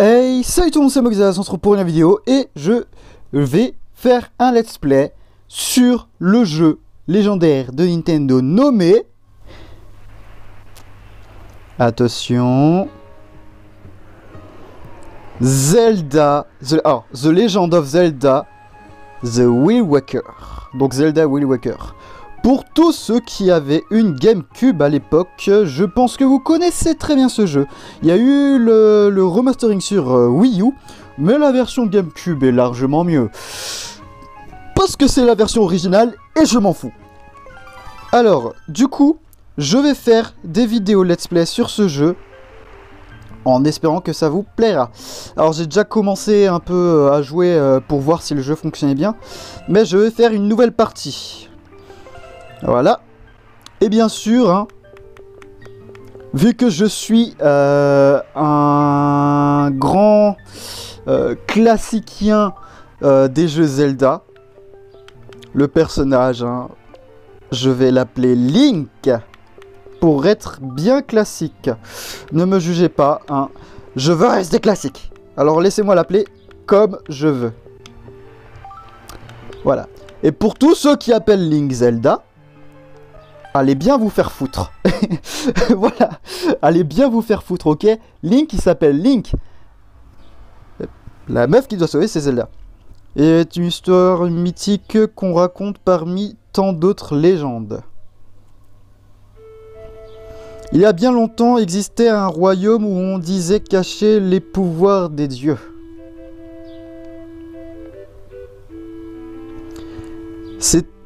Hey, salut tout le monde, c'est Moxas, on se retrouve pour une vidéo et je vais faire un let's play sur le jeu légendaire de Nintendo nommé... Attention... Zelda... The, oh, The Legend of Zelda The Wind Waker. Donc Zelda Wind Waker. Pour tous ceux qui avaient une GameCube à l'époque, je pense que vous connaissez très bien ce jeu. Il y a eu le, remastering sur euh, Wii U, mais la version GameCube est largement mieux. Parce que c'est la version originale et je m'en fous. Alors, du coup, je vais faire des vidéos let's play sur ce jeu en espérant que ça vous plaira. Alors j'ai déjà commencé un peu à jouer euh, pour voir si le jeu fonctionnait bien, mais je vais faire une nouvelle partie. Voilà. Et bien sûr, hein, vu que je suis euh, un grand euh, classicien euh, des jeux Zelda, le personnage, hein, je vais l'appeler Link pour être bien classique. Ne me jugez pas, hein. je veux rester classique. Alors laissez-moi l'appeler comme je veux. Voilà. Et pour tous ceux qui appellent Link Zelda, allez bien vous faire foutre. voilà, allez bien vous faire foutre, ok? Link, il s'appelle Link. La meuf qui doit sauver, c'est Zelda. Et est une histoire mythique qu'on raconte parmi tant d'autres légendes. Il y a bien longtemps existait un royaume où on disait cacher les pouvoirs des dieux.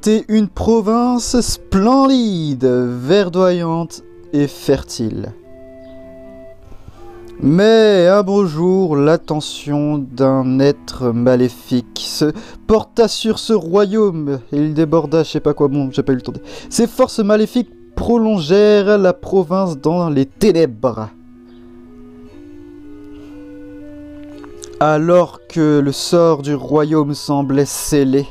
C'est une province splendide, verdoyante et fertile. Mais un beau jour, l'attention d'un être maléfique se porta sur ce royaume et il déborda, je sais pas quoi, bon, j'ai pas eu le temps. Ces forces maléfiques prolongèrent la province dans les ténèbres. Alors que le sort du royaume semblait scellé,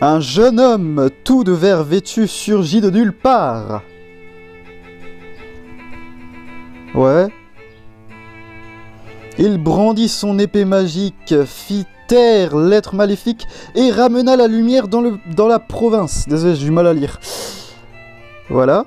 Un jeune homme tout de vert vêtu surgit de nulle part. Ouais. Il brandit son épée magique, fit taire l'être maléfique et ramena la lumière dans, dans la province. Désolé, j'ai du mal à lire. Voilà.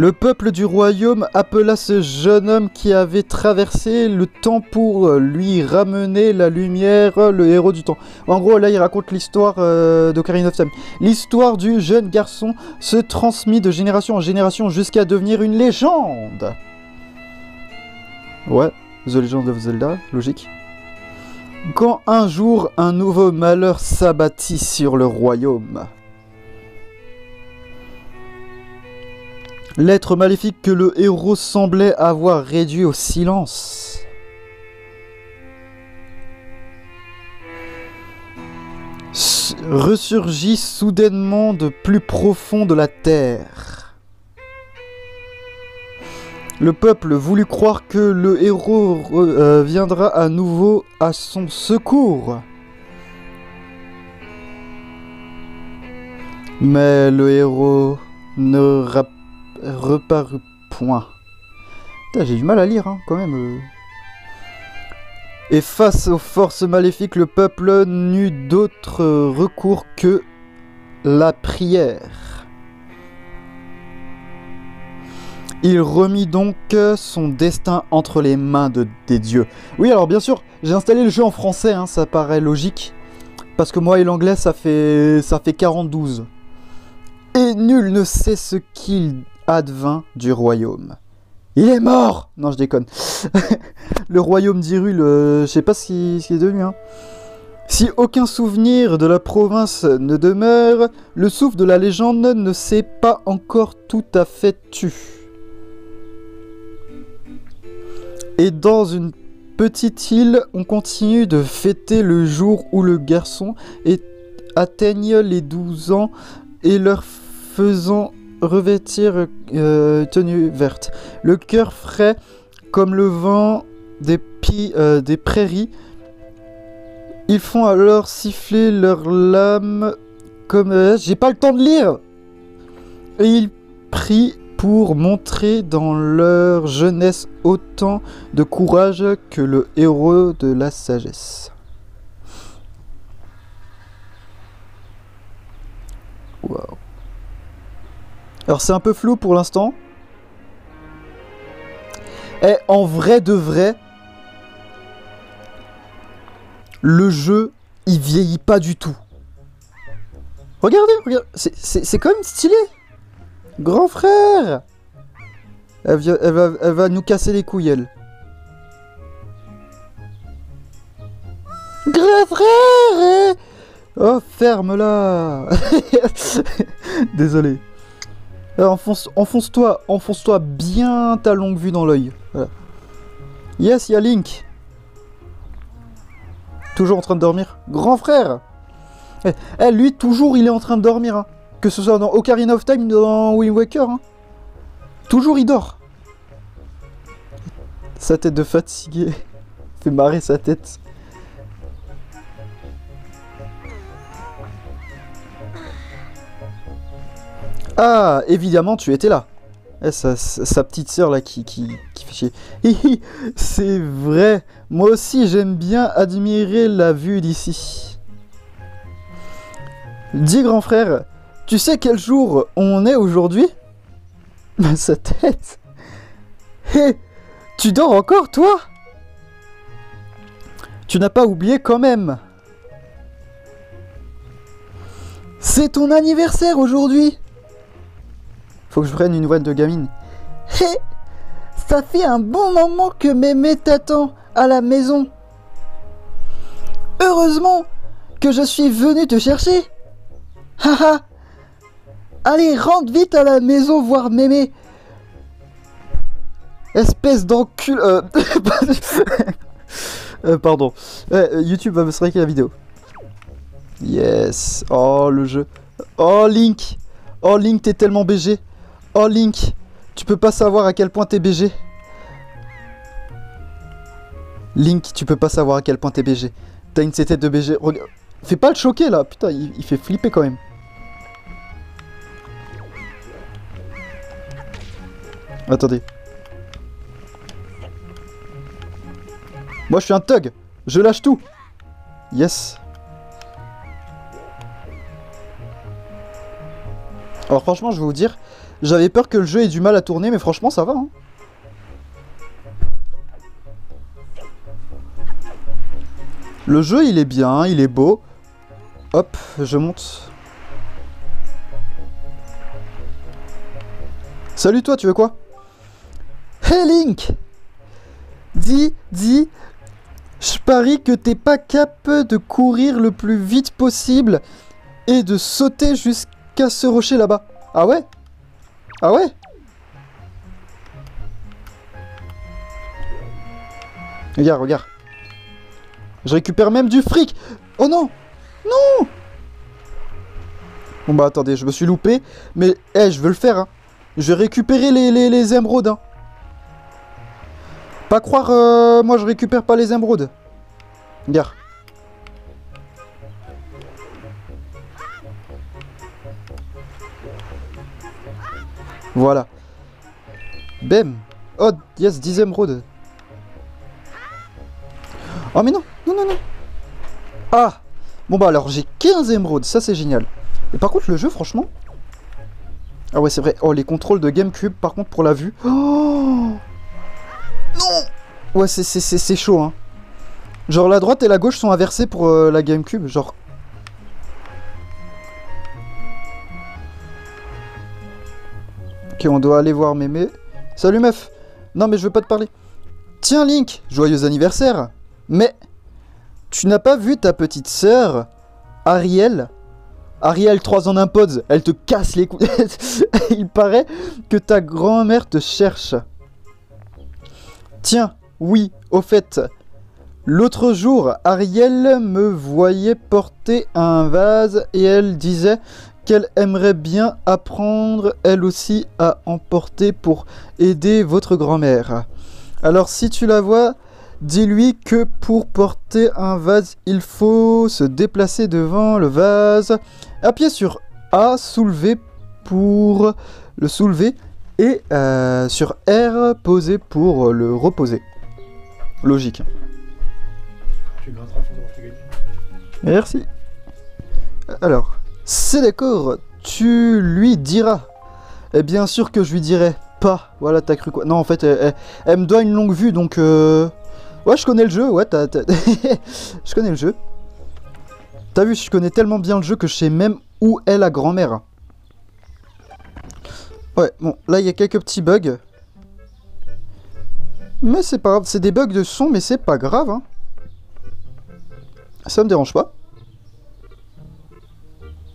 Le peuple du royaume appela ce jeune homme qui avait traversé le temps pour lui ramener la lumière, le héros du temps. En gros, là, il raconte l'histoire euh, d'Ocarina of Time. L'histoire du jeune garçon se transmit de génération en génération jusqu'à devenir une légende. Ouais, The Legend of Zelda, logique. Quand un jour, un nouveau malheur s'abattit sur le royaume. L'être maléfique que le héros semblait avoir réduit au silence. ressurgit soudainement de plus profond de la terre. Le peuple voulut croire que le héros euh, viendra à nouveau à son secours. Mais le héros ne rappelle reparu point. J'ai du mal à lire, hein, quand même. Euh. Et face aux forces maléfiques, le peuple n'eut d'autre recours que la prière. Il remit donc son destin entre les mains de, des dieux. Oui, alors bien sûr, j'ai installé le jeu en français, hein, ça paraît logique. Parce que moi et l'anglais, ça fait, ça fait 42. Et nul ne sait ce qu'il advint du royaume. Il est mort Non, je déconne. le royaume d'Irule, je sais pas ce est devenu. Hein. Si aucun souvenir de la province ne demeure, le souffle de la légende ne s'est pas encore tout à fait tu. Et dans une petite île, on continue de fêter le jour où le garçon atteigne les 12 ans et leur faisant revêtir euh, tenue verte. Le cœur frais comme le vent des, euh, des prairies. Ils font alors siffler leurs lames comme... Euh, j'ai pas le temps de lire Et ils prient pour montrer dans leur jeunesse autant de courage que le héros de la sagesse. Waouh. Alors c'est un peu flou pour l'instant. Et en vrai de vrai, le jeu, il vieillit pas du tout. Regardez, regardez, c'est quand même stylé. Grand frère elle, va, elle va nous casser les couilles, elle. Grand frère Oh, ferme-la Désolé. Enfonce-toi, enfonce enfonce-toi bien ta longue vue dans l'œil. Yes, il y a Link. Toujours en train de dormir. Grand frère eh, eh, lui, toujours, il est en train de dormir. Hein. Que ce soit dans Ocarina of Time, dans Wind Waker. Hein. Toujours, il dort. Sa tête de fatigué. fait marrer sa tête. Ah, évidemment, tu étais là. Eh, sa, petite sœur là qui, qui, qui fait chier. C'est vrai. Moi aussi, j'aime bien admirer la vue d'ici. Dis grand frère, tu sais quel jour on est aujourd'hui? Sa tête. Hé, tu dors encore toi? Tu n'as pas oublié quand même. C'est ton anniversaire aujourd'hui faut que je prenne une voix de gamine. Hé Ça fait un bon moment que mémé t'attend à la maison. Heureusement que je suis venu te chercher. Haha Allez, rentre vite à la maison voir mémé. Espèce d'encul... Euh... euh... pardon. YouTube va me striker la vidéo. Yes. Oh, le jeu. Oh, Link. Oh, Link, t'es tellement BG. Oh Link, tu peux pas savoir à quel point t'es BG. Link, tu peux pas savoir à quel point t'es BG. T'as une CT de BG. Fais pas le choquer là, putain, il, fait flipper quand même. Attendez. Moi je suis un thug. Je lâche tout. Yes. Alors franchement, je vais vous dire, j'avais peur que le jeu ait du mal à tourner, mais franchement, ça va. Hein. Le jeu, il est bien, il est beau. Hop, je monte. Salut toi, tu veux quoi? Hey Link Dis, dis, je parie que t'es pas capable de courir le plus vite possible et de sauter jusqu'à ce rocher là-bas. Ah ouais? Ah ouais Regarde, regarde. Je récupère même du fric Oh non Non Bon bah attendez, je me suis loupé. Mais, eh, je veux le faire, hein. Je vais récupérer les, les, émeraudes, hein. Pas croire, euh, moi je récupère pas les émeraudes. Regarde. Voilà. Bem Oh, yes, 10 émeraudes. Oh, mais non Non, non, non Ah Bon, bah alors, j'ai 15 émeraudes. Ça, c'est génial. Et par contre, le jeu, franchement... Ah ouais, c'est vrai. Oh, les contrôles de Gamecube, par contre, pour la vue... Oh Non Ouais, c'est chaud, hein. Genre, la droite et la gauche sont inversées pour euh, la Gamecube. Genre, Ok, on doit aller voir Mémé. Salut meuf Non mais je veux pas te parler. Tiens Link, joyeux anniversaire Mais, tu n'as pas vu ta petite sœur, Ariel? Ariel 3 en un elle te casse les couilles. Il paraît que ta grand-mère te cherche. Tiens, oui, au fait, l'autre jour, Ariel me voyait porter un vase et elle disait qu'elle aimerait bien apprendre elle aussi à emporter pour aider votre grand-mère. Alors si tu la vois, dis-lui que pour porter un vase, il faut se déplacer devant le vase, appuyer sur A, soulever pour le soulever Et euh, sur R, poser pour le reposer. Logique. Tu. Merci. Alors, c'est d'accord, tu lui diras. Et bien sûr que je lui dirai pas. Voilà, t'as cru quoi? Non, en fait, elle, me doit une longue vue, donc... Euh... Ouais, je connais le jeu, ouais, t'as... t'as- je connais le jeu. T'as vu, je connais tellement bien le jeu que je sais même où est la grand-mère. Ouais, bon, là, il y a quelques petits bugs. Mais c'est pas grave, c'est des bugs de son, mais c'est pas grave, hein. Ça me dérange pas.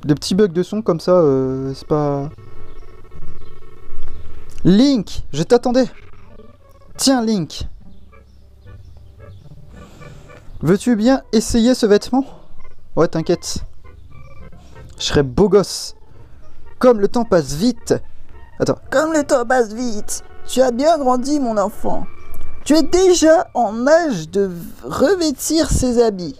Des petits bugs de son comme ça, euh, c'est pas... Link, je t'attendais. Tiens, Link. Veux-tu bien essayer ce vêtement? Ouais, t'inquiète. Je serai beau gosse. Comme le temps passe vite. Attends. Comme le temps passe vite, tu as bien grandi, mon enfant. Tu es déjà en âge de revêtir ses habits.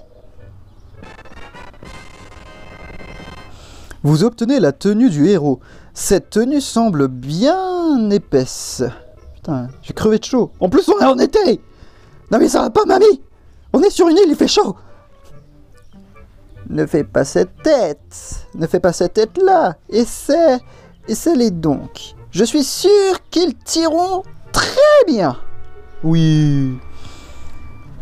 Vous obtenez la tenue du héros. Cette tenue semble bien épaisse. Putain, j'ai crevé de chaud. En plus, on est en été Non mais ça va pas, mamie On est sur une île, il fait chaud Ne fais pas cette tête. Ne fais pas cette tête-là. Essaie. Essaie-les donc. Je suis sûr qu'ils tireront très bien. Oui.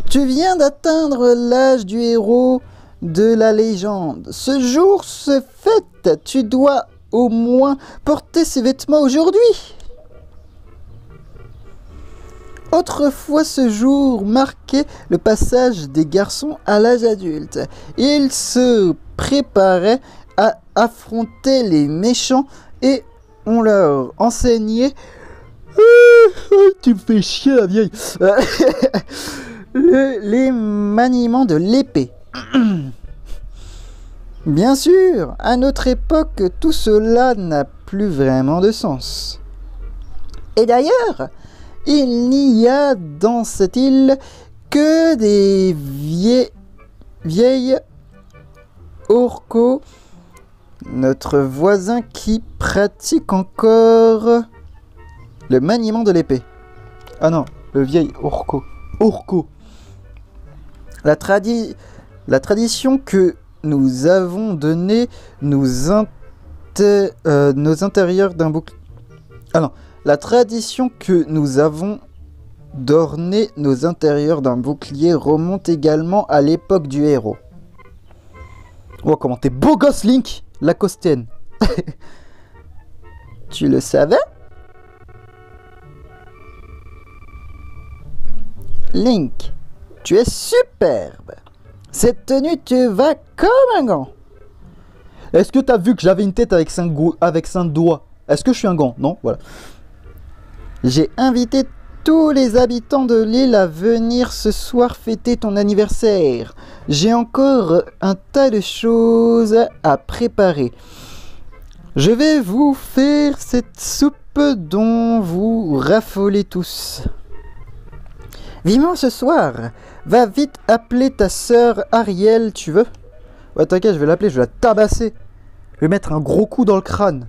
Tu viens d'atteindre l'âge du héros de la légende. Ce jour se fête. Tu dois au moins porter ces vêtements aujourd'hui. Autrefois, ce jour marquait le passage des garçons à l'âge adulte. Ils se préparaient à affronter les méchants et on leur enseignait Tu me fais chier, la vieille. le- les maniements de l'épée. Bien sûr, à notre époque, tout cela n'a plus vraiment de sens. Et d'ailleurs, il n'y a dans cette île que des vie- vieilles orcos, notre voisin qui pratique encore le maniement de l'épée. Ah non, le vieil Orco. Orco. La, la tradition que nous avons donnée nous inté- euh, nos intérieurs d'un bouclier. Ah non, la tradition que nous avons d'orner nos intérieurs d'un bouclier remonte également à l'époque du héros. Oh, comment t'es beau gosse, Link La costienne. Tu le savais? Link, tu es superbe. Cette tenue te va comme un gant. Est-ce que t'as vu que j'avais une tête avec cinq, avec cinq doigts? Est-ce que je suis un gant? Non Voilà. J'ai invité tous les habitants de l'île à venir ce soir fêter ton anniversaire. J'ai encore un tas de choses à préparer. Je vais vous faire cette soupe dont vous raffolez tous. Vivement ce soir. Va vite appeler ta sœur Ariel, tu veux? Ouais, t'inquiète, je vais l'appeler, je vais la tabasser. Je vais mettre un gros coup dans le crâne.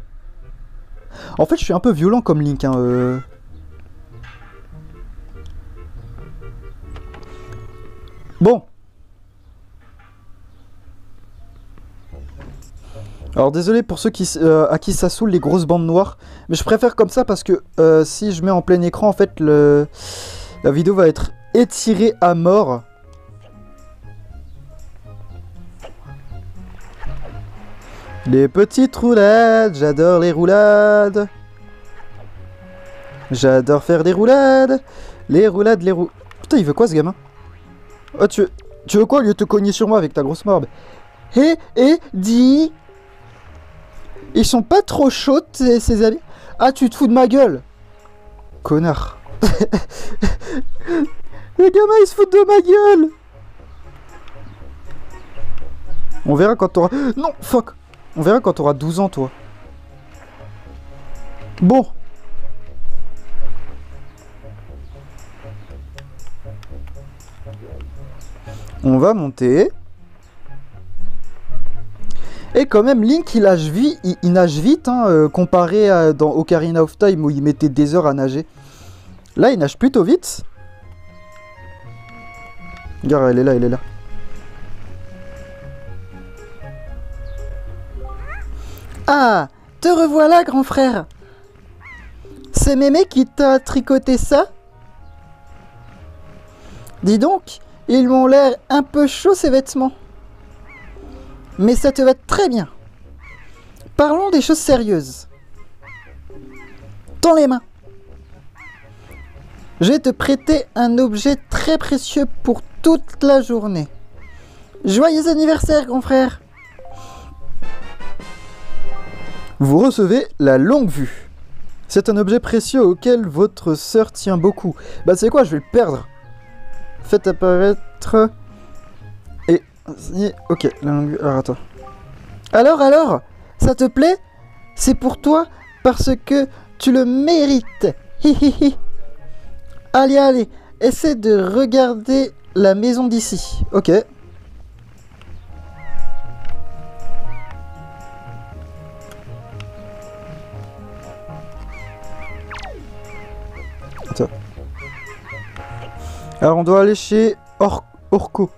En fait, je suis un peu violent comme Link, hein. euh. Bon. Alors désolé pour ceux qui, euh, à qui ça saoule les grosses bandes noires, mais je préfère comme ça parce que euh, si je mets en plein écran, en fait, le... la vidéo va être étirée à mort. Les petites roulades, j'adore les roulades. J'adore faire des roulades. Les roulades, les roulades. Putain, il veut quoi ce gamin? Oh, tu, tu veux quoi au lieu de te cogner sur moi avec ta grosse morbe? Hé, hé, dis Ils sont pas trop chauds, ces, ces amis? Ah, tu te fous de ma gueule Connard Les gamins, ils se foutent de ma gueule On verra quand t'auras... Non, fuck On verra quand t'auras 12 ans, toi. Bon. On va monter. Et quand même, Link, il nage vite, il, nage vite hein, euh, comparé à dans Ocarina of Time où il mettait des heures à nager. Là, il nage plutôt vite. Regarde, elle est là, elle est là. Ah, te revoilà, grand frère. C'est Mémé qui t'a tricoté ça? Dis donc, ils m'ont l'air un peu chauds ces vêtements. Mais ça te va très bien. Parlons des choses sérieuses. Tends les mains. Je vais te prêter un objet très précieux pour toute la journée. Joyeux anniversaire, grand frère. Vous recevez la longue vue. C'est un objet précieux auquel votre sœur tient beaucoup. Bah c'est quoi, je vais le perdre. Faites apparaître... Et... Ok, la longue vue... Alors attends. Alors, alors, ça te plaît? C'est pour toi parce que tu le mérites. Hi, hi, hi. Allez, allez, essaie de regarder la maison d'ici. Ok. Alors on doit aller chez Or Orco.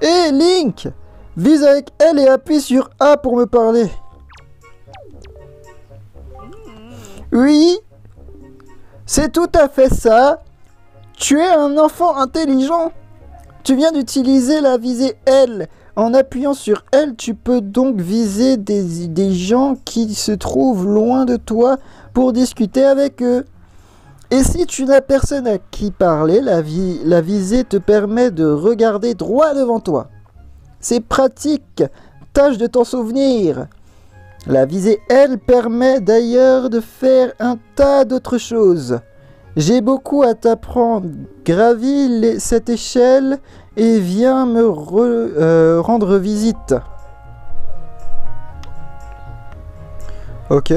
Hé, Link Vise avec L et appuie sur A pour me parler. Oui C'est tout à fait ça. Tu es un enfant intelligent. Tu viens d'utiliser la visée L. En appuyant sur L, tu peux donc viser des, gens qui se trouvent loin de toi pour discuter avec eux. Et si tu n'as personne à qui parler, la visée te permet de regarder droit devant toi. C'est pratique, tâche de t'en souvenir. La visée, elle, permet d'ailleurs de faire un tas d'autres choses. J'ai beaucoup à t'apprendre. Gravis cette échelle et viens me euh, rendre visite. Ok.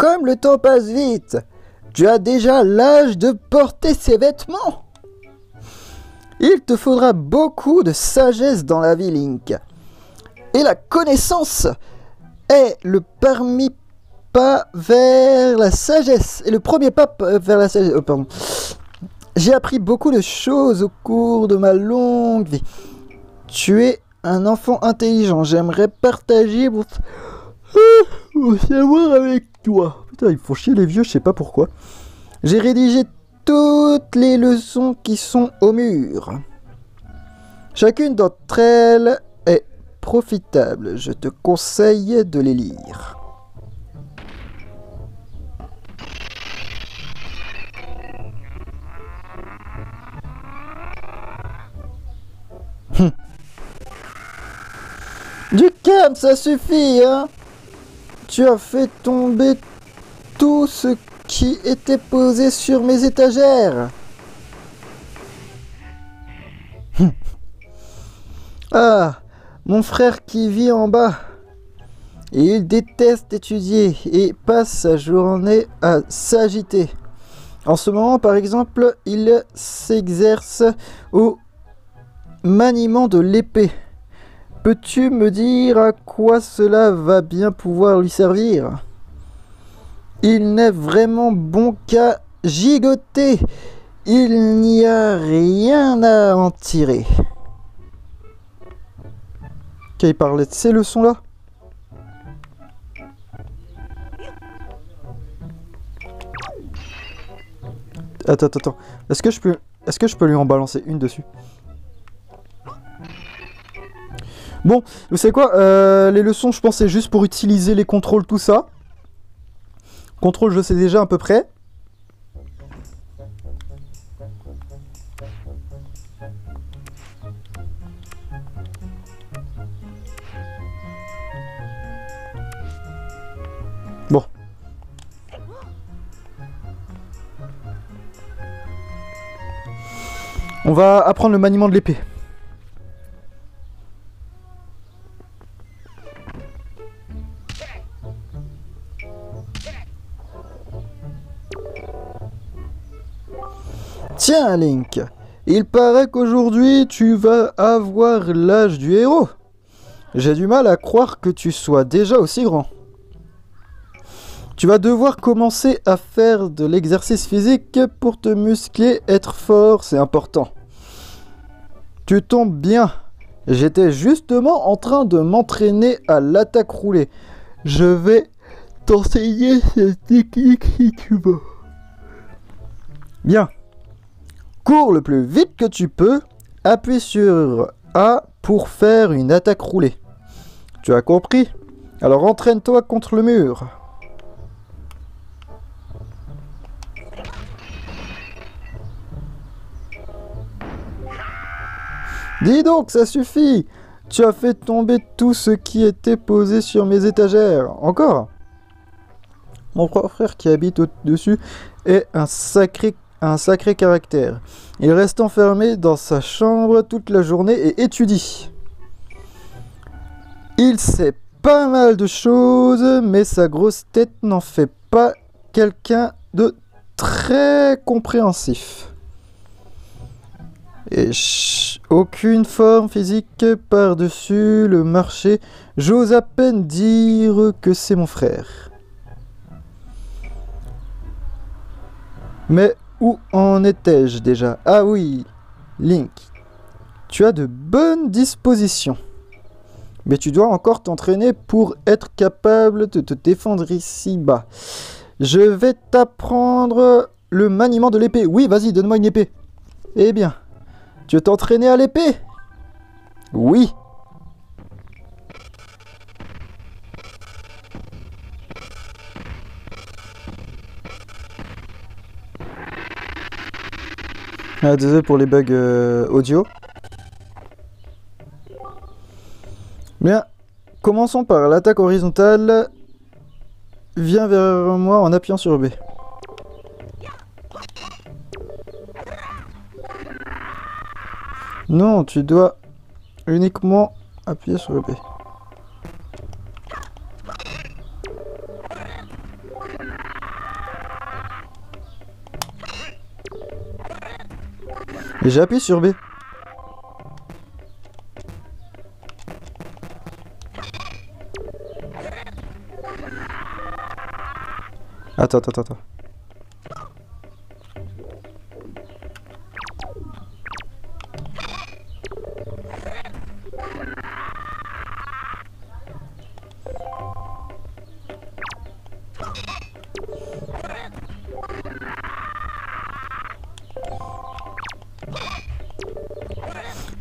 Comme le temps passe vite, tu as déjà l'âge de porter ces vêtements. Il te faudra beaucoup de sagesse dans la vie, Link. Et la connaissance est le parmi pas vers la sagesse. Et le premier pas p- vers la sagesse. Oh. J'ai appris beaucoup de choses au cours de ma longue vie. Tu es un enfant intelligent. J'aimerais partager savoir avec toi. Putain, ils font chier les vieux, je sais pas pourquoi. J'ai rédigé toutes les leçons qui sont au mur. Chacune d'entre elles est profitable. Je te conseille de les lire. Hum. Du calme, ça suffit, hein Tu as fait tomber tout ce qui était posé sur mes étagères. Hum. ah, mon frère qui vit en bas. Il déteste étudier et passe sa journée à s'agiter. En ce moment, par exemple, il s'exerce au maniement de l'épée. Peux-tu me dire à quoi cela va bien pouvoir lui servir? Il n'est vraiment bon qu'à gigoter. Il n'y a rien à en tirer. Ok, il parlait de ces leçons-là? Attends, attends, attends. Est-ce que je peux... Est-ce que je peux lui en balancer une dessus? Bon, vous savez quoi euh, Les leçons, je pense, c'est juste pour utiliser les contrôles, tout ça. Contrôle, je sais déjà à peu près. Bon. On va apprendre le maniement de l'épée. Tiens, Link, il paraît qu'aujourd'hui tu vas avoir l'âge du héros. J'ai du mal à croire que tu sois déjà aussi grand. Tu vas devoir commencer à faire de l'exercice physique pour te muscler, être fort, c'est important. Tu tombes bien. J'étais justement en train de m'entraîner à l'attaque roulée. Je vais t'enseigner cette technique si tu veux. Bien. Cours le plus vite que tu peux. Appuie sur A pour faire une attaque roulée. Tu as compris? Alors entraîne-toi contre le mur. Dis donc, ça suffit Tu as fait tomber tout ce qui était posé sur mes étagères. Encore? Mon frère qui habite au-dessus est un sacré, un sacré caractère. Il reste enfermé dans sa chambre toute la journée et étudie. Il sait pas mal de choses, mais sa grosse tête n'en fait pas quelqu'un de très compréhensif. Et aucune forme physique par-dessus le marché. J'ose à peine dire que c'est mon frère. Mais où en étais-je déjà? Ah oui, Link, tu as de bonnes dispositions. Mais tu dois encore t'entraîner pour être capable de te défendre ici bas. Je vais t'apprendre le maniement de l'épée. Oui, vas-y, donne-moi une épée. Eh bien, tu veux t'entraîner à l'épée? Oui. Ah, désolé pour les bugs euh, audio. Bien, commençons par l'attaque horizontale. Viens vers moi en appuyant sur B. Non, tu dois uniquement appuyer sur B. Et j'ai appuyé sur B. Attends, attends, attends.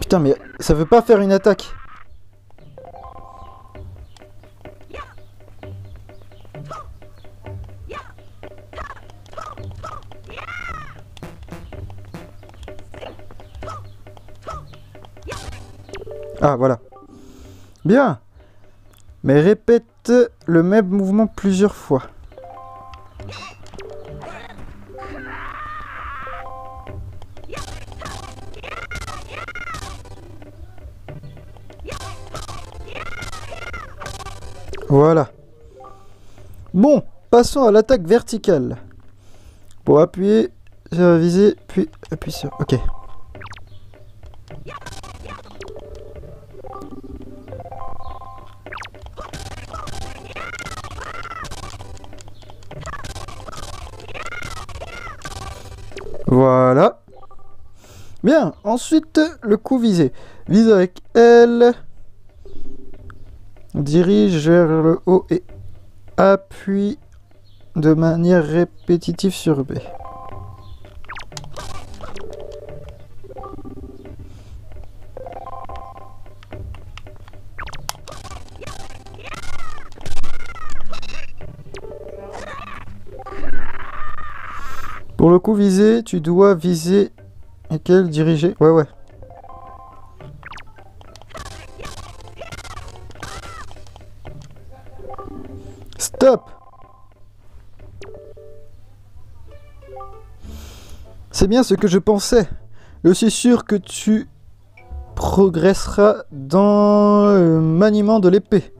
Putain, mais ça veut pas faire une attaque. Ah, voilà. Bien. Mais répète le même mouvement plusieurs fois. Voilà. Bon, passons à l'attaque verticale. Pour appuyer sur visée, puis appuyer sur... Ok. Voilà. Bien, ensuite, le coup visé. Vise avec L. Dirige vers le haut et appuie de manière répétitive sur B. Pour le coup visé, tu dois viser et quel diriger? Ouais ouais. Stop C'est bien ce que je pensais. Je suis sûr que tu progresseras dans le maniement de l'épée.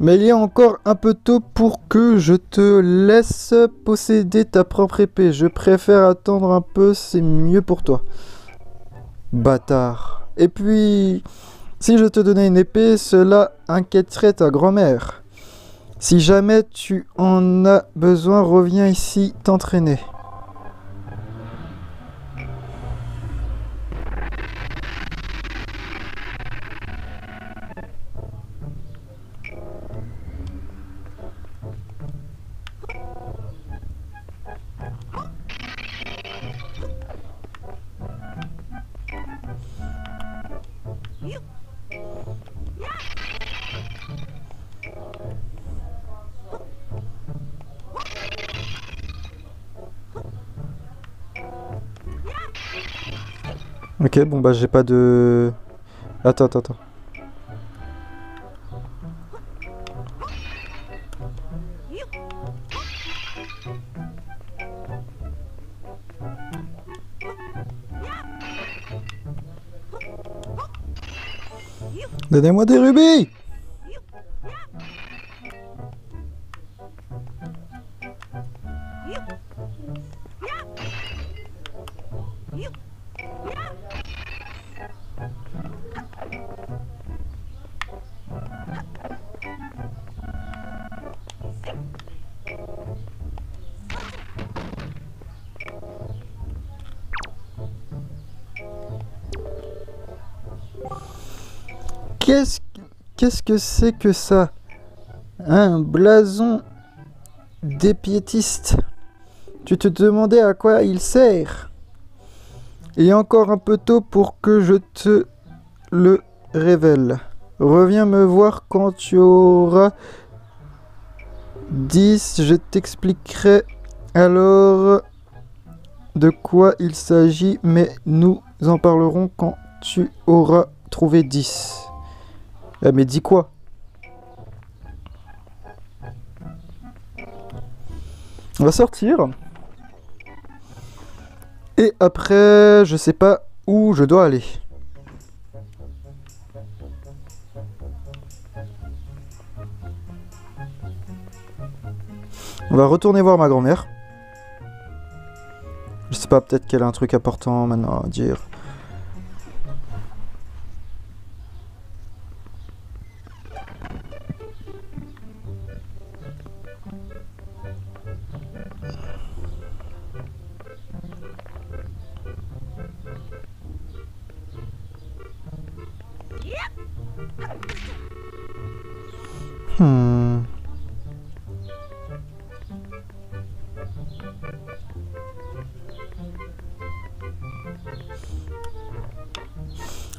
Mais il est encore un peu tôt pour que je te laisse posséder ta propre épée. Je préfère attendre un peu, c'est mieux pour toi. Bâtard. Et puis, si je te donnais une épée, cela inquiéterait ta grand-mère. Si jamais tu en as besoin, reviens ici t'entraîner. Ok, bon bah j'ai pas de... Attends, attends, attends. Donnez-moi des rubis Qu'est-ce que c'est que ça? Un blason des piétistes. Tu te demandais à quoi il sert? Il est encore un peu tôt pour que je te le révèle. Reviens me voir quand tu auras 10, je t'expliquerai alors de quoi il s'agit, mais nous en parlerons quand tu auras trouvé 10. Eh, mais dis quoi? On va sortir. Et après, je sais pas où je dois aller. On va retourner voir ma grand-mère. Je sais pas, peut-être qu'elle a un truc important maintenant à dire. Hmm.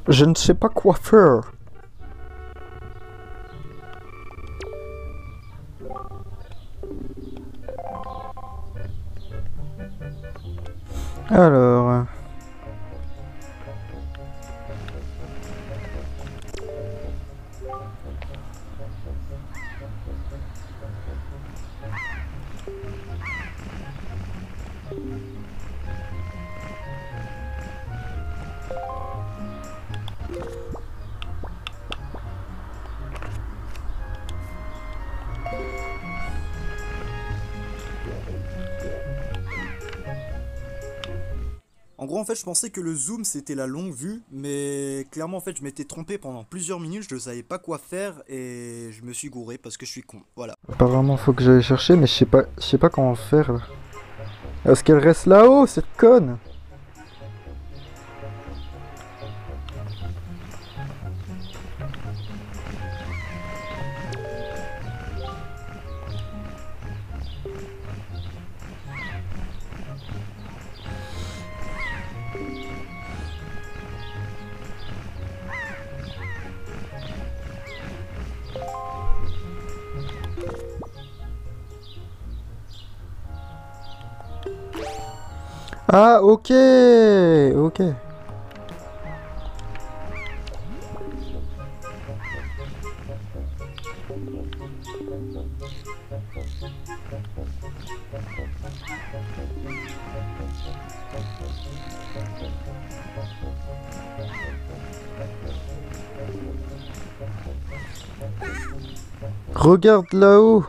Je ne sais pas quoi faire. Alors... je pensais que le zoom c'était la longue vue, mais clairement, en fait, je m'étais trompé pendant plusieurs minutes, je ne savais pas quoi faire et je me suis gouré parce que je suis con. Voilà. Apparemment, faut que j'aille chercher, mais je sais pas, je sais pas comment faire. Est-ce qu'elle reste là-haut, cette conne? ok, ok. Regarde là-haut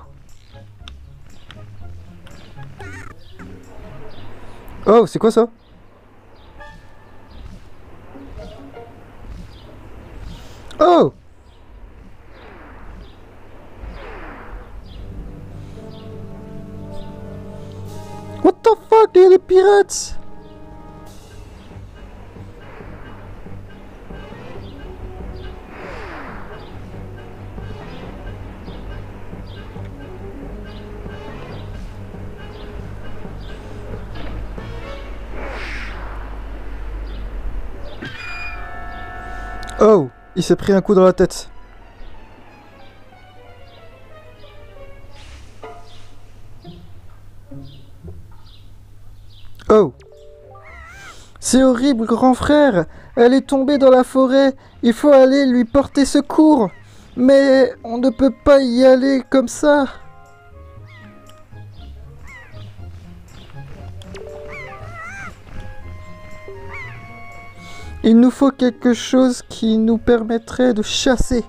Oh, c'est quoi ça? S'est pris un coup dans la tête. Oh. C'est horrible, grand frère. Elle est tombée dans la forêt. Il faut aller lui porter secours. Mais on ne peut pas y aller comme ça Il nous faut quelque chose qui nous permettrait de chasser.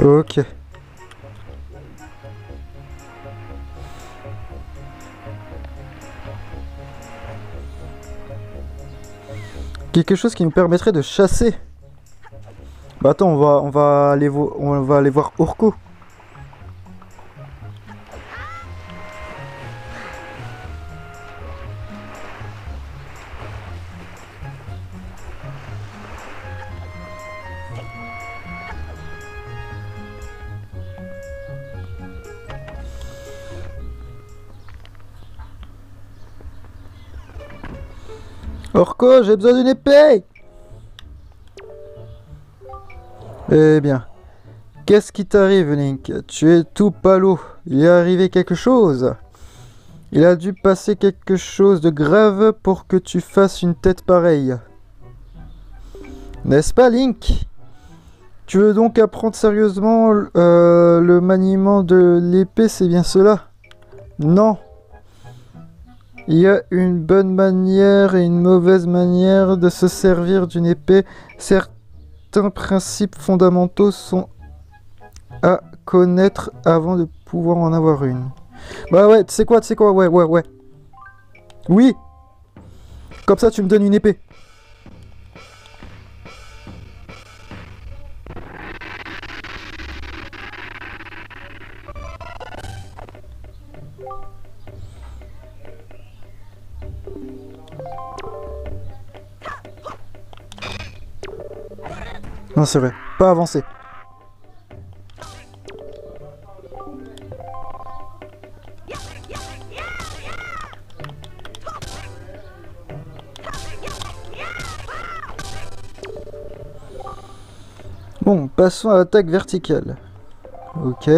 Ok. Quelque chose qui nous permettrait de chasser. Bah attends, on va, on va aller, on va aller voir Orko. Orko, j'ai besoin d'une épée Eh bien, qu'est-ce qui t'arrive, Link? Tu es tout palo. Il est arrivé quelque chose. Il a dû passer quelque chose de grave pour que tu fasses une tête pareille. N'est-ce pas, Link? Tu veux donc apprendre sérieusement euh, le maniement de l'épée, c'est bien cela? Non. Il y a une bonne manière et une mauvaise manière de se servir d'une épée. Certains principes fondamentaux sont à connaître avant de pouvoir en avoir une. Bah ouais, tu sais quoi, tu sais quoi, ouais, ouais, ouais. Oui Comme ça, tu me donnes une épée. Non, c'est vrai. Pas avancer. Bon, passons à l'attaque verticale. Ok.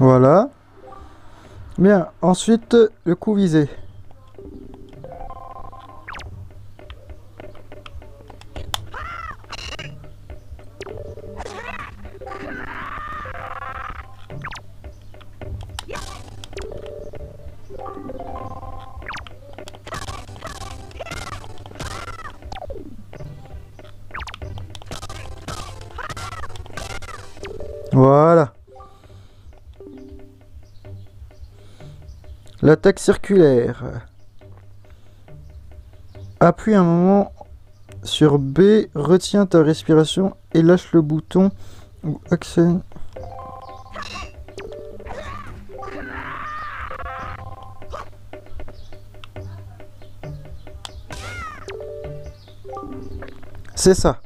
Voilà. Bien, ensuite, le coup visé. L'attaque circulaire. Appuie un moment sur B, retiens ta respiration et lâche le bouton ou accède. C'est ça.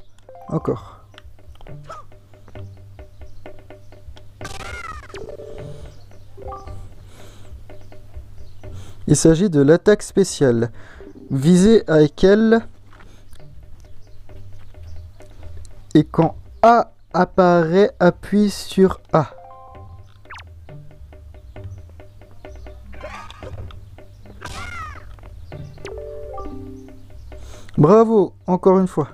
Encore. Il s'agit de l'attaque spéciale. Visée avec elle. Et quand A apparaît, appuie sur A. Bravo, encore une fois.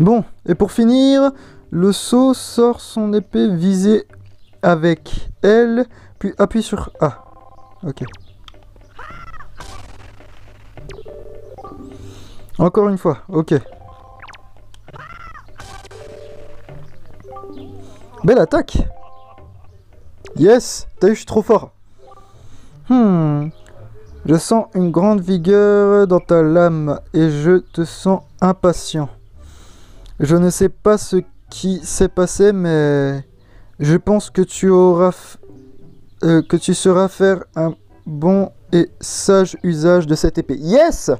Bon, et pour finir, le saut sort son épée visée avec L, puis appuie sur A. Ok. Encore une fois, ok. Belle attaque Yes T'as eu, je suis trop fort Hmm... Je sens une grande vigueur dans ta lame et je te sens impatient. Je ne sais pas ce qui s'est passé, mais je pense que tu auras euh, que tu sauras faire un bon et sage usage de cette épée. Yes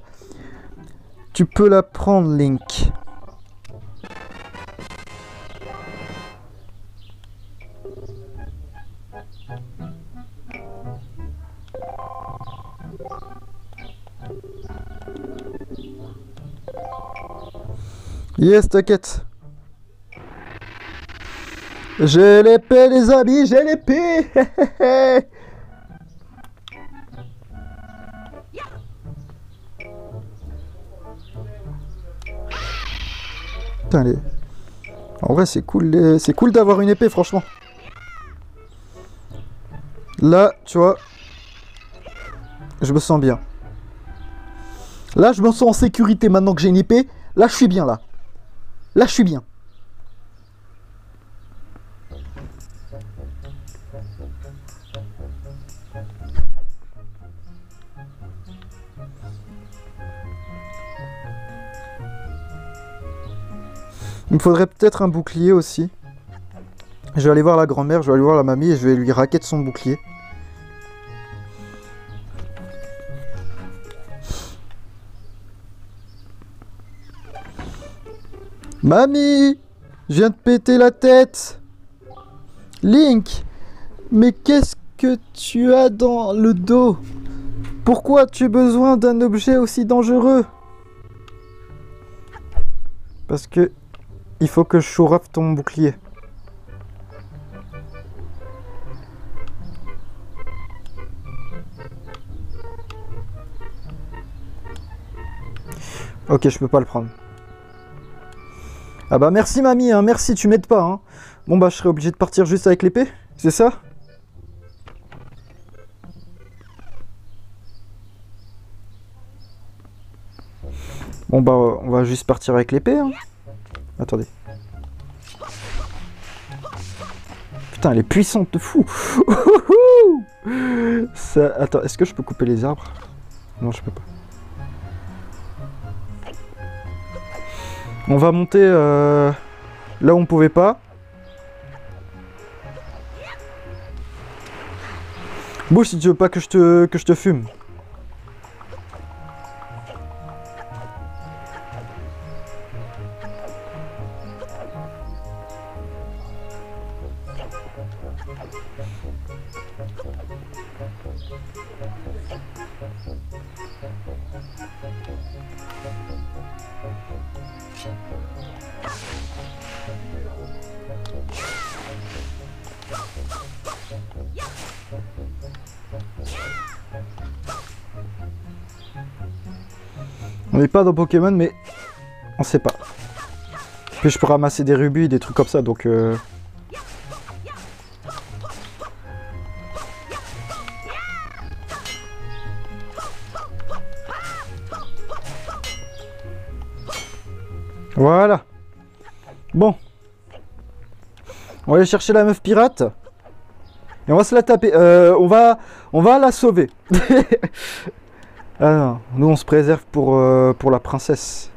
Tu peux la prendre, Link. Yes, t'inquiète. J'ai l'épée, les amis, j'ai l'épée Putain, les... En vrai, c'est cool, c'est cool d'avoir une épée, franchement. Là, tu vois, je me sens bien. Là, je me sens en sécurité maintenant que j'ai une épée. Là, je suis bien, là. Là, je suis bien. Il me faudrait peut-être un bouclier aussi. Je vais aller voir la grand-mère, je vais aller voir la mamie et je vais lui raquer son bouclier. Mamie Je viens de péter la tête Link Mais qu'est-ce que tu as dans le dos? Pourquoi tu as besoin d'un objet aussi dangereux? Parce que il faut que je chourave ton bouclier. Ok, je peux pas le prendre. Ah bah merci mamie, hein, merci, tu m'aides pas. Hein. Bon bah je serais obligé de partir juste avec l'épée, c'est ça? Bon bah on va juste partir avec l'épée. Hein. Attendez. Putain, elle est puissante de fou Ça... Attends, est-ce que je peux couper les arbres? Non, je peux pas. On va monter euh, là où on pouvait pas. Bouge si tu veux pas que je te, que je te fume. Pas dans Pokémon, mais on sait pas. Puis je peux ramasser des rubis, des trucs comme ça, donc... Euh... Voilà. Bon. On va aller chercher la meuf pirate. Et on va se la taper. Euh, on, va, on va la sauver. ah non, nous on se préserve pour, euh, pour la princesse.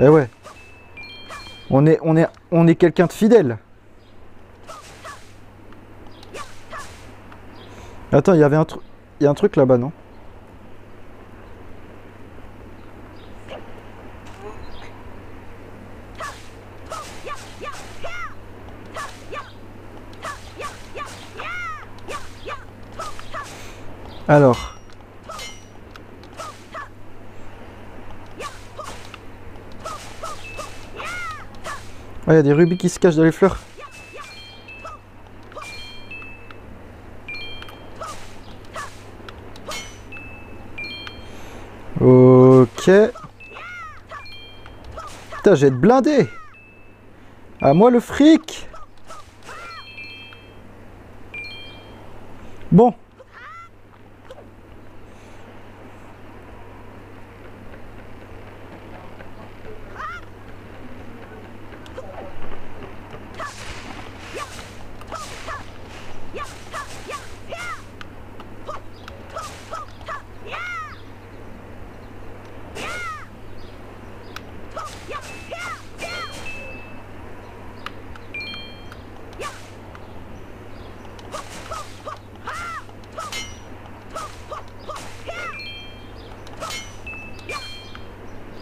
Eh ouais. On est, on est, on est quelqu'un de fidèle. Attends, il y avait un truc. Il y a un truc là-bas, non? Alors, il y a des rubis qui se cachent dans les fleurs. Ok. Putain, j'ai de blindé. À moi le fric. Bon.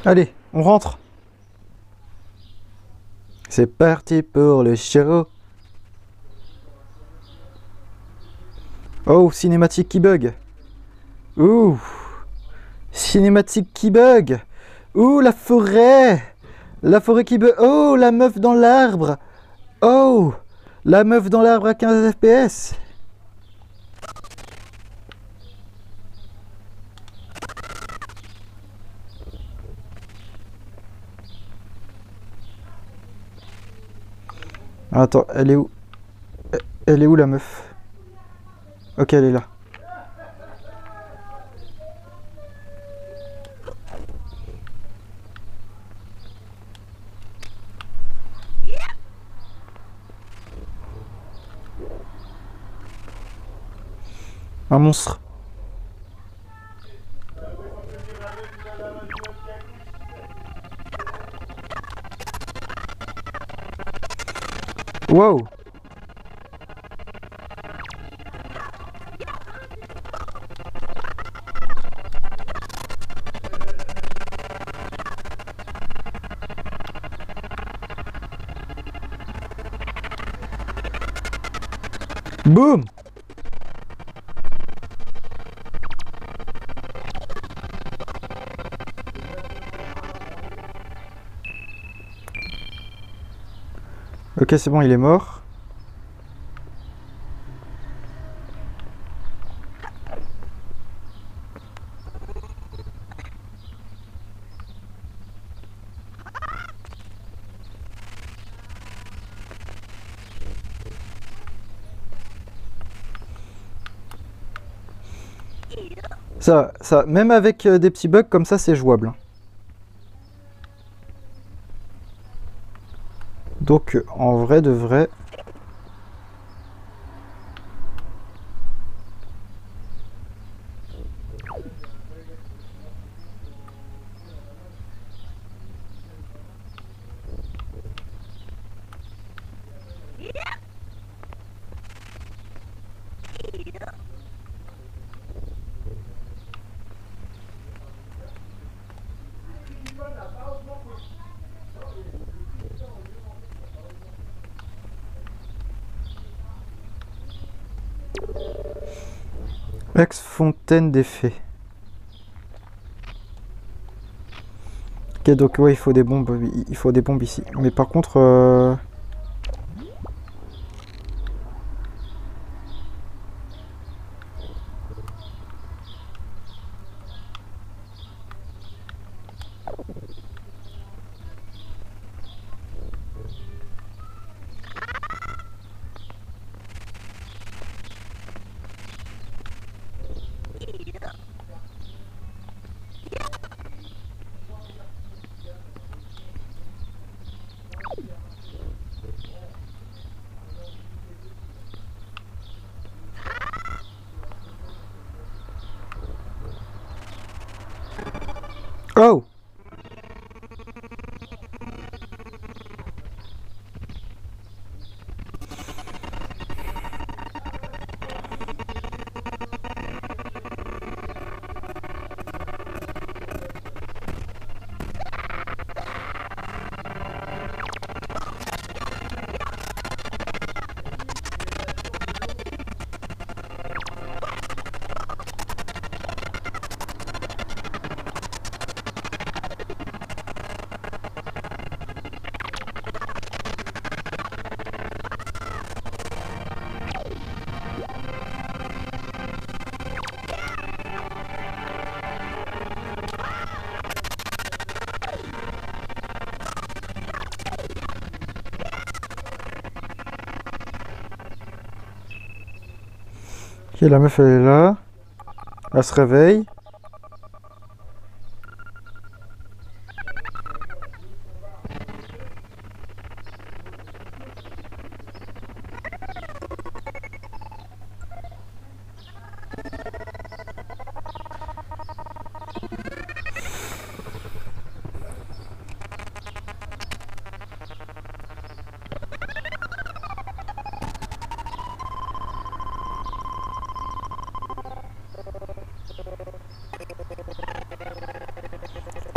Allez, on rentre. C'est parti pour le show. Oh, cinématique qui bug. Ouh. Cinématique qui bug. Ouh, la forêt. La forêt qui bug. Oh, la meuf dans l'arbre. Oh, la meuf dans l'arbre à 15 FPS. Attends, elle est où? Elle est où la meuf? Ok, elle est là. Un monstre. Wow. Boum Ok, c'est bon, il est mort. Ça, ça, même avec euh, des petits bugs comme ça, c'est jouable. Donc, en vrai de vrai... Ex-fontaine des fées. Ok, donc ouais, il faut des bombes, il faut des bombes ici. Mais par contre... Euh, Oh Ok, la meuf elle est là. Elle se réveille.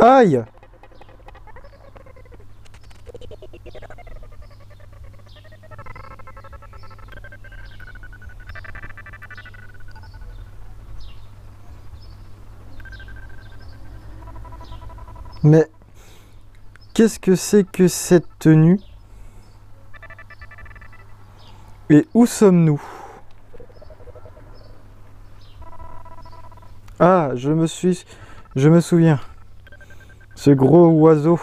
Aïe. Mais qu'est-ce que c'est que cette tenue? Et où sommes-nous? Ah, je me suis... Je me souviens. Ce gros oiseau.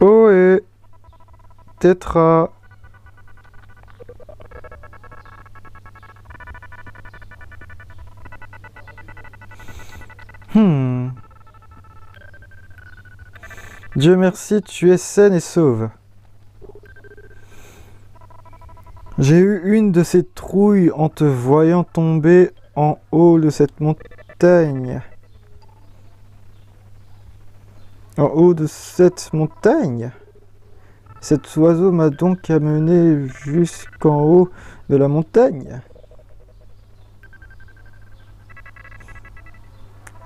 Oh et Tetra. Hmm. Dieu merci, tu es saine et sauve. J'ai eu une de ces trouilles en te voyant tomber en haut de cette montagne. En haut de cette montagne? Cet oiseau m'a donc amené jusqu'en haut de la montagne.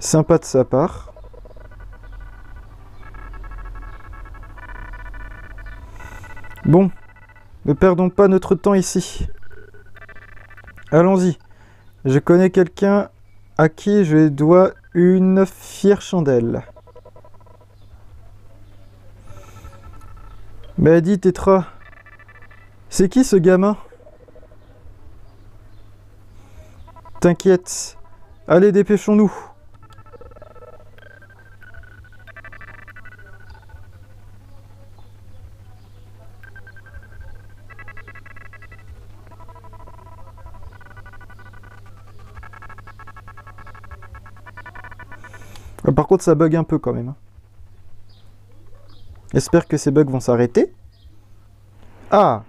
Sympa de sa part. Bon, ne perdons pas notre temps ici. Allons-y. Je connais quelqu'un à qui je dois une fière chandelle. Mais dis Tetra, c'est qui ce gamin? T'inquiète, allez dépêchons-nous. Contre, ça bug un peu quand même. hein. J'espère que ces bugs vont s'arrêter. Ah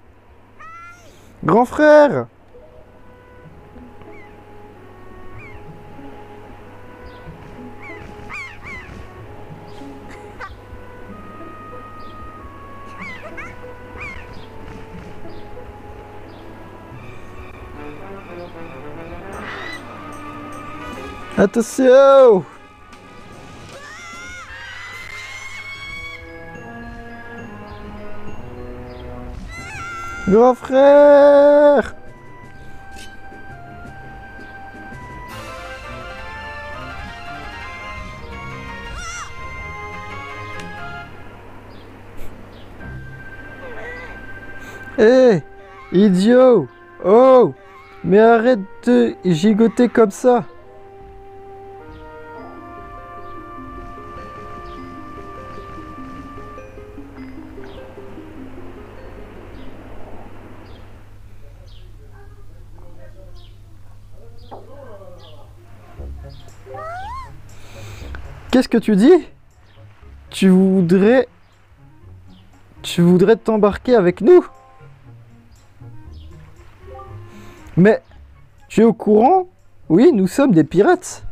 Grand frère Attention Grand frère. Hé Idiot. Oh Mais arrête de gigoter comme ça Qu'est-ce que tu dis Tu voudrais... Tu voudrais t'embarquer avec nous. Mais... Tu es au courant? Oui, nous sommes des pirates.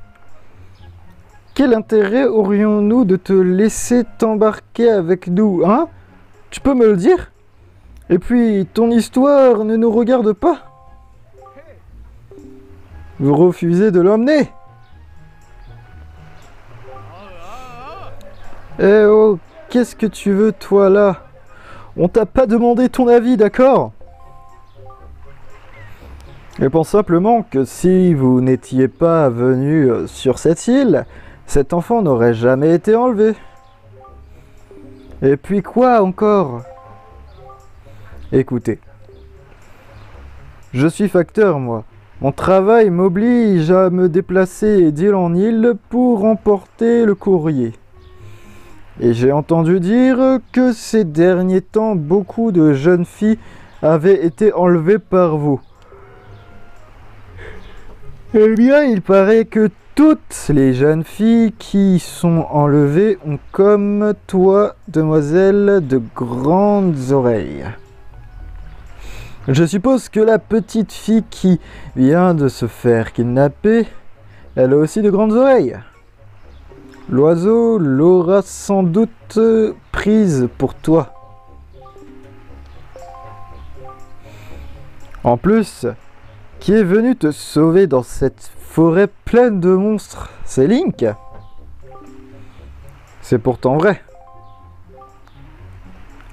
Quel intérêt aurions-nous de te laisser t'embarquer avec nous, hein? Tu peux me le dire? Et puis, ton histoire ne nous regarde pas. Vous refusez de l'emmener Eh oh, qu'est-ce que tu veux toi là? On t'a pas demandé ton avis, d'accord? Je pense simplement que si vous n'étiez pas venu euh, sur cette île, cet enfant n'aurait jamais été enlevé. Et puis quoi encore? Écoutez, je suis facteur moi. Mon travail m'oblige à me déplacer d'île en île pour emporter le courrier. Et j'ai entendu dire que ces derniers temps, beaucoup de jeunes filles avaient été enlevées par vous. Eh bien, il paraît que toutes les jeunes filles qui sont enlevées ont comme toi, demoiselle, de grandes oreilles. Je suppose que la petite fille qui vient de se faire kidnapper, elle a aussi de grandes oreilles. L'oiseau l'aura sans doute prise pour toi. En plus, qui est venu te sauver dans cette forêt pleine de monstres? C'est Link C'est pourtant vrai.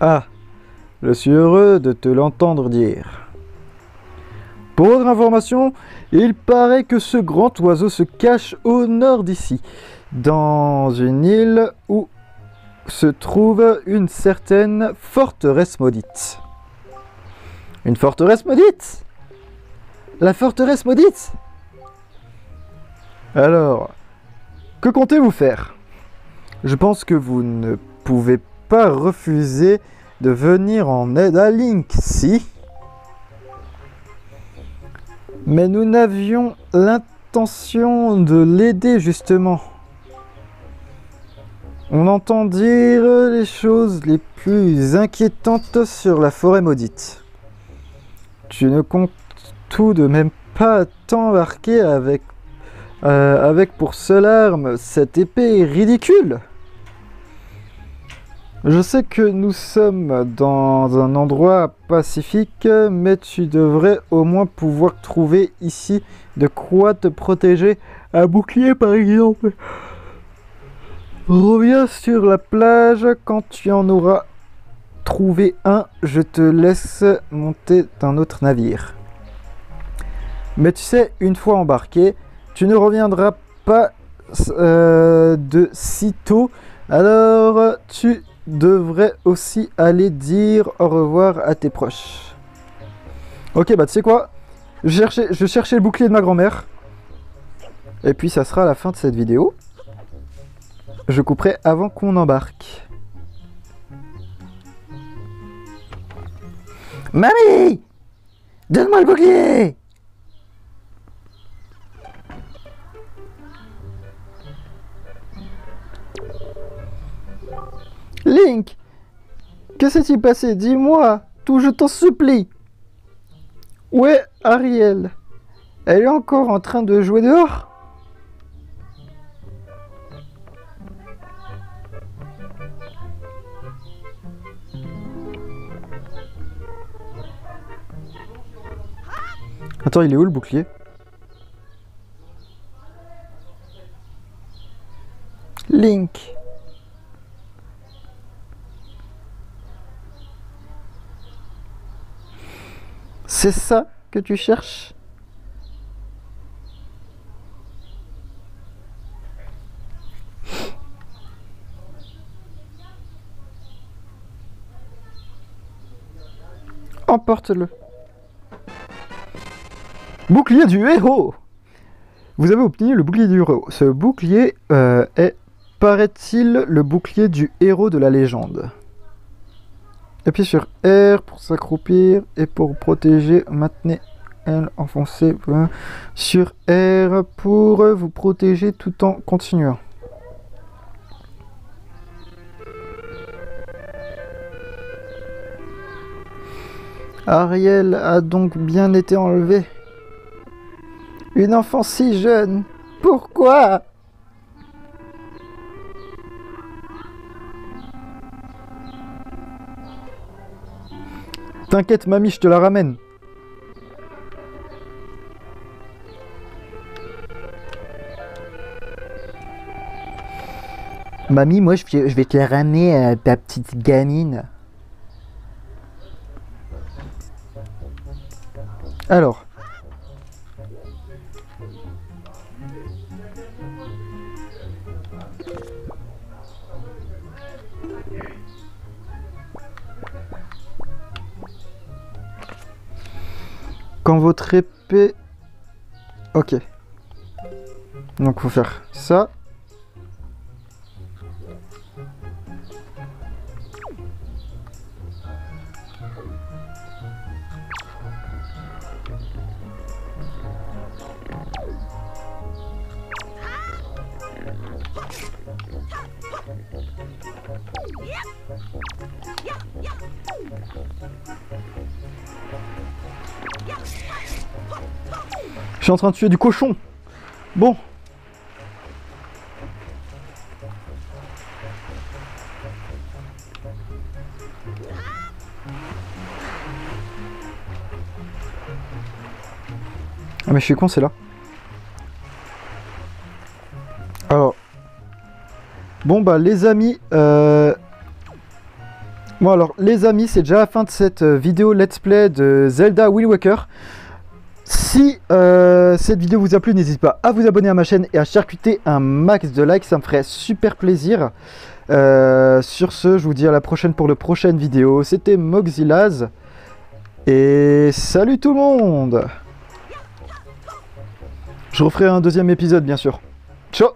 Ah, je suis heureux de te l'entendre dire. Pour votre information, il paraît que ce grand oiseau se cache au nord d'ici, dans une île où se trouve une certaine forteresse maudite. Une forteresse maudite La forteresse maudite Alors, que comptez-vous faire? Je pense que vous ne pouvez pas refuser de venir en aide à Link, si Mais nous n'avions l'intention de l'aider justement. On entend dire les choses les plus inquiétantes sur la forêt maudite. Tu ne comptes tout de même pas t'embarquer avec, euh, avec pour seule arme cette épée ridicule. Je sais que nous sommes dans un endroit pacifique, mais tu devrais au moins pouvoir trouver ici de quoi te protéger. Un bouclier par exemple. Reviens sur la plage quand tu en auras trouvé un. Je te laisse monter d'un autre navire. Mais tu sais, une fois embarqué, tu ne reviendras pas euh, de sitôt. Alors tu devrais aussi aller dire au revoir à tes proches. Ok, bah tu sais quoi? Je cherchais, je cherchais le bouclier de ma grand-mère. Et puis ça sera la fin de cette vidéo. Je couperai avant qu'on embarque. Mamie! Donne-moi le bouclier! Link! Que s'est-il passé? Dis-moi Tout, je t'en supplie! Où est Ariel? Elle est encore en train de jouer dehors? Attends, il est où le bouclier? Link. C'est ça que tu cherches? Emporte-le. Bouclier du héros Vous avez obtenu le bouclier du héros. Ce bouclier euh, est, paraît-il, le bouclier du héros de la légende. Appuyez sur R pour s'accroupir et pour protéger, maintenez L enfoncé sur R pour vous protéger tout en continuant. Ariel a donc bien été enlevé. Une enfant si jeune. Pourquoi? T'inquiète, mamie, je te la ramène. Mamie, moi, je vais te la ramener, euh, ta petite gamine. Alors. Ok. Donc faut faire ça. Suis en train de tuer du cochon. Bon. Ah mais je suis con, c'est là. Alors. Bon bah les amis, euh... Bon alors les amis, c'est déjà la fin de cette euh, vidéo let's play de Zelda Wind Waker. Si euh, cette vidéo vous a plu, n'hésitez pas à vous abonner à ma chaîne et à charcuter un max de likes, ça me ferait super plaisir. Euh, sur ce, je vous dis à la prochaine pour le prochaine vidéo. C'était Moxilaz. Et salut tout le monde Je referai un deuxième épisode bien sûr. Ciao